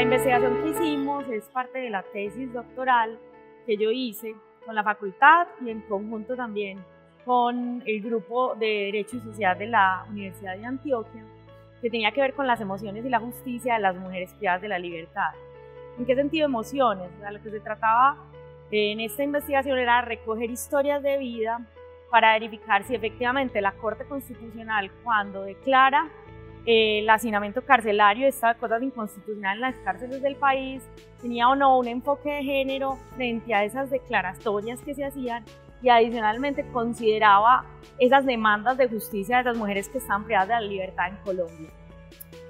La investigación que hicimos es parte de la tesis doctoral que yo hice con la facultad y en conjunto también con el grupo de Derecho y Sociedad de la Universidad de Antioquia, que tenía que ver con las emociones y la justicia de las mujeres privadas de la libertad. ¿En qué sentido emociones? A lo que se trataba en esta investigación era recoger historias de vida para verificar si efectivamente la Corte Constitucional, cuando declara el hacinamiento carcelario, esta cosa inconstitucional en las cárceles del país, tenía o no un enfoque de género frente a esas declaratorias que se hacían y adicionalmente consideraba esas demandas de justicia de esas mujeres que están privadas de la libertad en Colombia.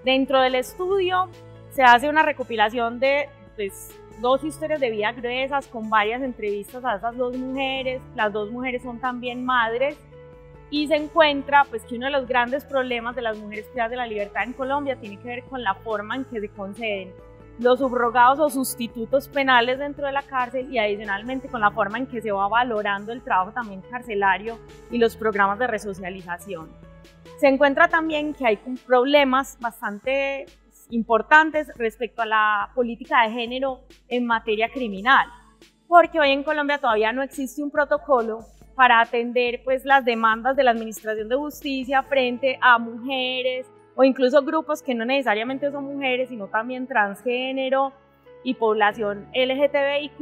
Dentro del estudio se hace una recopilación de pues, dos historias de vida gruesas con varias entrevistas a esas dos mujeres. Las dos mujeres son también madres y se encuentra pues que uno de los grandes problemas de las mujeres privadas de la libertad en Colombia tiene que ver con la forma en que se conceden los subrogados o sustitutos penales dentro de la cárcel y adicionalmente con la forma en que se va valorando el trabajo también carcelario y los programas de resocialización. Se encuentra también que hay problemas bastante importantes respecto a la política de género en materia criminal, porque hoy en Colombia todavía no existe un protocolo para atender pues las demandas de la Administración de Justicia frente a mujeres o incluso grupos que no necesariamente son mujeres, sino también transgénero y población LGTBIQ+,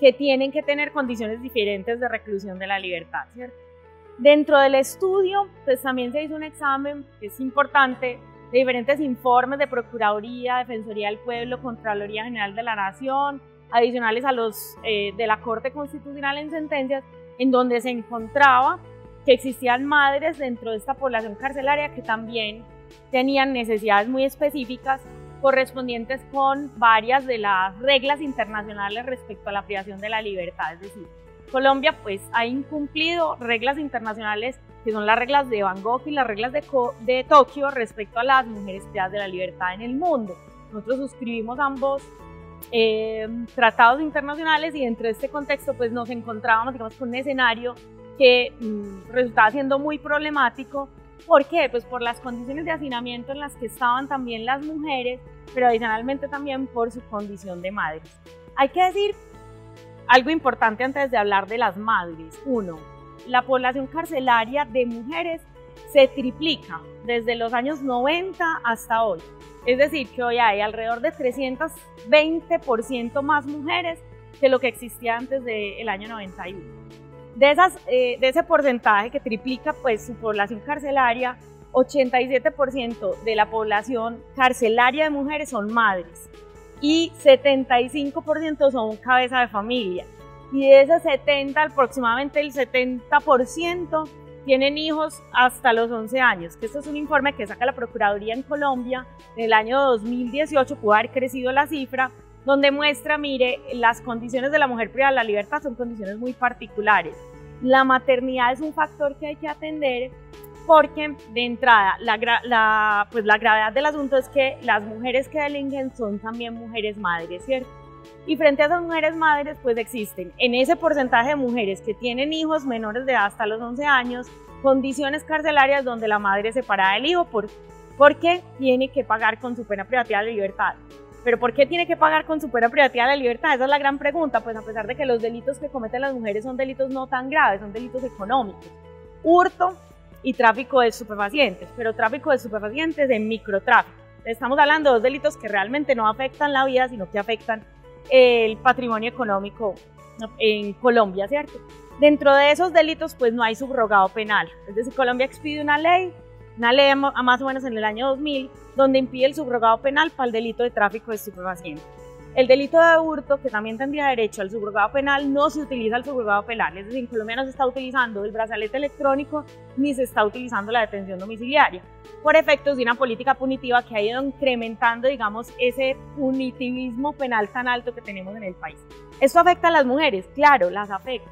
que tienen que tener condiciones diferentes de reclusión de la libertad, ¿cierto? Dentro del estudio, pues también se hizo un examen que es importante de diferentes informes de Procuraduría, Defensoría del Pueblo, Contraloría General de la Nación, adicionales a los eh, de la Corte Constitucional en sentencias, en donde se encontraba que existían madres dentro de esta población carcelaria que también tenían necesidades muy específicas correspondientes con varias de las reglas internacionales respecto a la privación de la libertad. Es decir, Colombia pues ha incumplido reglas internacionales que son las reglas de Bangkok y las reglas de, de Tokio respecto a las mujeres privadas de la libertad en el mundo. Nosotros suscribimos ambos eh, tratados internacionales y dentro de este contexto pues nos encontrábamos digamos con un escenario que mm, resultaba siendo muy problemático. ¿Por qué? Pues por las condiciones de hacinamiento en las que estaban también las mujeres, pero adicionalmente también por su condición de madres. Hay que decir algo importante antes de hablar de las madres. Uno, la población carcelaria de mujeres se triplica desde los años 90 hasta hoy. Es decir, que hoy hay alrededor de 320% más mujeres que lo que existía antes del año 91. De, esas, eh, de ese porcentaje que triplica pues, su población carcelaria, 87% de la población carcelaria de mujeres son madres y 75% son cabeza de familia. Y de ese 70, aproximadamente el 70% tienen hijos hasta los 11 años, que esto es un informe que saca la Procuraduría en Colombia en el año 2018, pudo haber crecido la cifra, donde muestra, mire, las condiciones de la mujer privada de la libertad son condiciones muy particulares. La maternidad es un factor que hay que atender porque de entrada la, pues la gravedad del asunto es que las mujeres que delinquen son también mujeres madres, ¿cierto? Y frente a esas mujeres madres, pues existen en ese porcentaje de mujeres que tienen hijos menores de hasta los 11 años, condiciones carcelarias donde la madre separa del hijo por, porque tiene que pagar con su pena privativa de libertad. Pero ¿por qué tiene que pagar con su pena privativa de libertad? Esa es la gran pregunta, pues a pesar de que los delitos que cometen las mujeres son delitos no tan graves, son delitos económicos. Hurto y tráfico de estupefacientes, pero tráfico de estupefacientes en microtráfico. Estamos hablando de dos delitos que realmente no afectan la vida, sino que afectan el patrimonio económico en Colombia, ¿cierto? Dentro de esos delitos, pues no hay subrogado penal. Es decir, Colombia expide una ley, una ley más o menos en el año 2000, donde impide el subrogado penal para el delito de tráfico de estupefacientes. El delito de hurto, que también tendría derecho al subrogado penal, no se utiliza el subrogado penal. Es decir, en Colombia no se está utilizando el brazalete electrónico ni se está utilizando la detención domiciliaria por efectos de una política punitiva que ha ido incrementando, digamos, ese punitivismo penal tan alto que tenemos en el país. ¿Esto afecta a las mujeres? Claro, las afecta.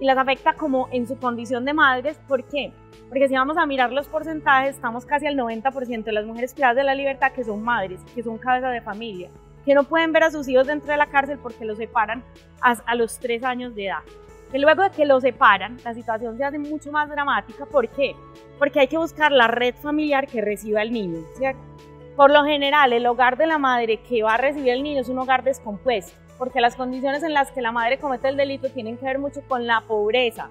Y las afecta como en su condición de madres. ¿Por qué? Porque si vamos a mirar los porcentajes, estamos casi al 90% de las mujeres privadas de la libertad que son madres, que son cabezas de familia que no pueden ver a sus hijos dentro de la cárcel porque los separan a, los tres años de edad. Que luego de que los separan, la situación se hace mucho más dramática. ¿Por qué? Porque hay que buscar la red familiar que reciba el niño. Por lo general, el hogar de la madre que va a recibir el niño es un hogar descompuesto, porque las condiciones en las que la madre comete el delito tienen que ver mucho con la pobreza,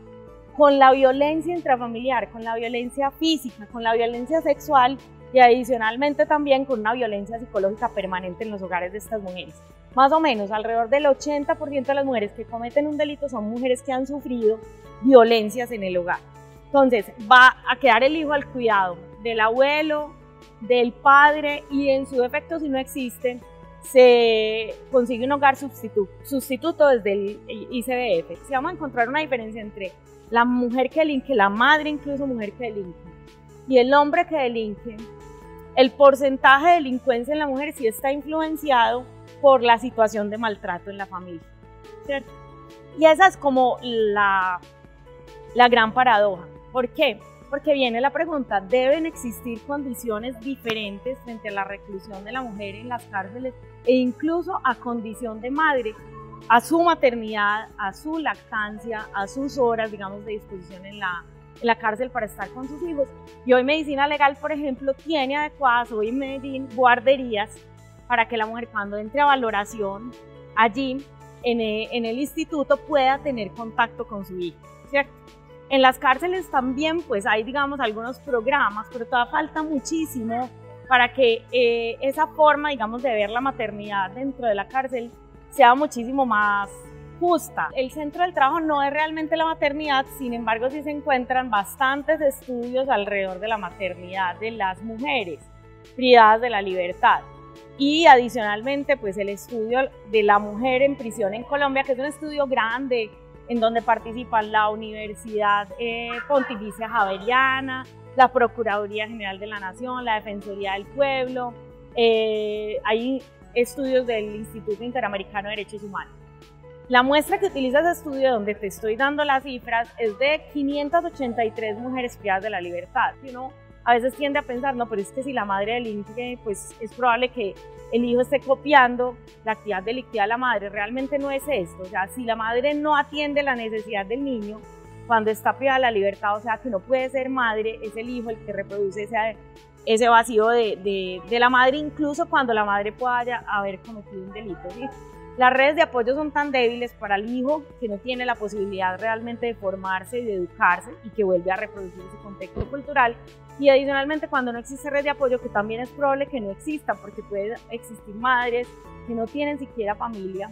con la violencia intrafamiliar, con la violencia física, con la violencia sexual y adicionalmente también con una violencia psicológica permanente en los hogares de estas mujeres. Más o menos alrededor del 80% de las mujeres que cometen un delito son mujeres que han sufrido violencias en el hogar. Entonces va a quedar el hijo al cuidado del abuelo, del padre y en su defecto si no existen se consigue un hogar sustituto, sustituto desde el ICBF. Si vamos a encontrar una diferencia entre la mujer que delinque, la madre incluso mujer que delinque, y el hombre que delinque, el porcentaje de delincuencia en la mujer sí está influenciado por la situación de maltrato en la familia, ¿cierto? Y esa es como la, la gran paradoja. ¿Por qué? Porque viene la pregunta, ¿deben existir condiciones diferentes frente a la reclusión de la mujer en las cárceles e incluso a condición de madre, a su maternidad, a su lactancia, a sus horas, digamos, de disposición en la, en la cárcel para estar con sus hijos. Y hoy Medicina Legal, por ejemplo, tiene adecuadas hoy en guarderías para que la mujer cuando entre a valoración allí en el, en el instituto pueda tener contacto con su hijo. En las cárceles también pues hay digamos algunos programas, pero todavía falta muchísimo para que eh, esa forma digamos de ver la maternidad dentro de la cárcel sea muchísimo más justa. El centro del trabajo no es realmente la maternidad, sin embargo sí se encuentran bastantes estudios alrededor de la maternidad de las mujeres privadas de la libertad. Y adicionalmente, pues el estudio de la mujer en prisión en Colombia, que es un estudio grande en donde participan la Universidad eh, Pontificia Javeriana, la Procuraduría General de la Nación, la Defensoría del Pueblo. Eh, hay estudios del Instituto Interamericano de Derechos Humanos. La muestra que utiliza ese estudio, donde te estoy dando las cifras, es de 583 mujeres privadas de la libertad. Uno a veces tiende a pensar, no, pero es que si la madre delinque, pues es probable que el hijo esté copiando la actividad delictiva de la madre. Realmente no es esto. O sea, si la madre no atiende la necesidad del niño cuando está privada de la libertad, o sea, que no puede ser madre, es el hijo el que reproduce ese, vacío de, la madre, incluso cuando la madre pueda haber cometido un delito. Las redes de apoyo son tan débiles para el hijo que no tiene la posibilidad realmente de formarse y de educarse y que vuelve a reproducir su contexto cultural. Y adicionalmente cuando no existe red de apoyo, que también es probable que no exista, porque puede existir madres que no tienen siquiera familia,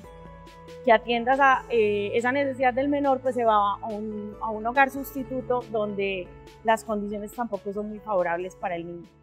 que atiendas a eh, esa necesidad del menor, pues se va a un hogar sustituto donde las condiciones tampoco son muy favorables para el niño.